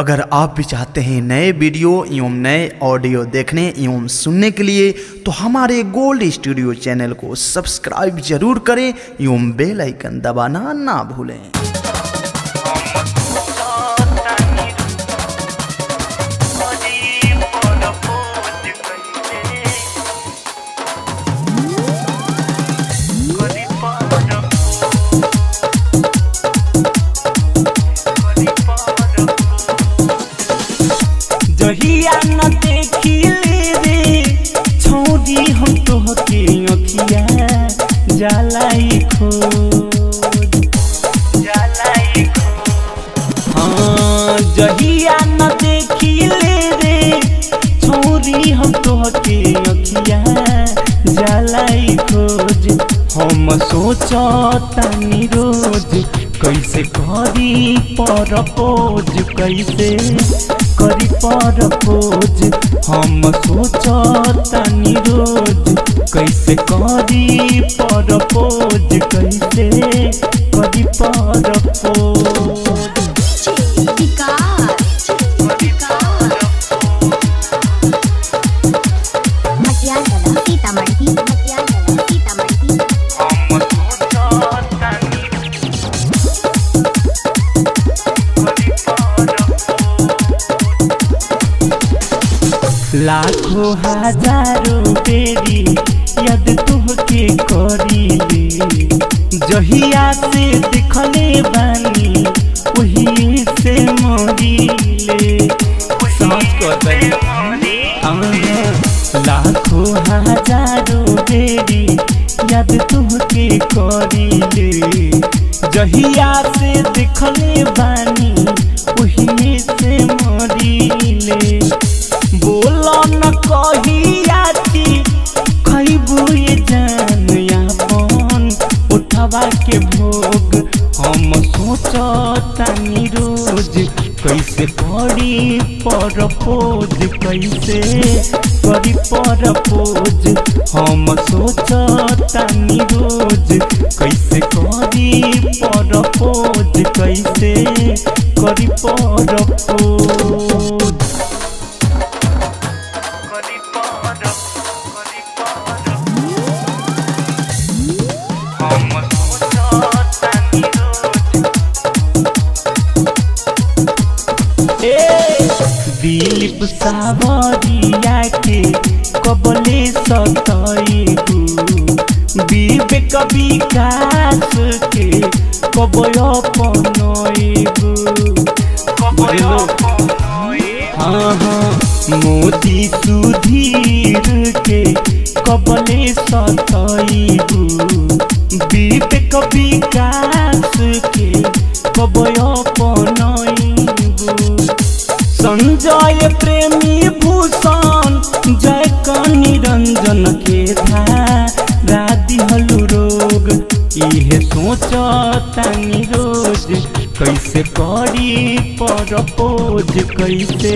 अगर आप भी चाहते हैं नए वीडियो एवं नए ऑडियो देखने एवं सुनने के लिए तो हमारे गोल्ड स्टूडियो चैनल को सब्सक्राइब ज़रूर करें एवं बेल आइकन दबाना ना भूलें। सोचतानी रोज। कैसे करी पर पोज कैसे करी पर पोज हम सोचतानी रोज कैसे करी पर पोज कैसे करी पर लाखों हज़ारों बेरी याद तुहके करीले जहिया से दिखले बानी वही से मरीले समझ को लाखों हज़ारों बेरी याद तुहके करीले जहिया से दिखले बानी वही से मरीले के भोग। हम सोचतानी रोज कैसे करी पर पोज कैसे करी पर पोज हम सोचतानी रोज कैसे करी पर पोज कैसे करी पर दिलीप सावरिया के कबले सतैबू विवेक विकास के कबय हाँ हाँ मोदी सुधीर के कबले सतैबू विवेक विकास के कबय सोचतानी रोज। कैसे करी पर पोज कैसे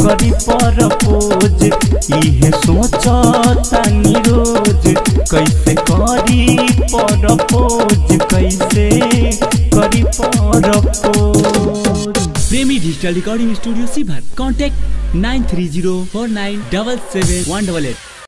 करी पर पोज इहे सोचतानी रोज। कैसे करी पर पोज कैसे करी पर प्रेमी digital recording studio सीभर contact nine three zero four nine double seven one double eight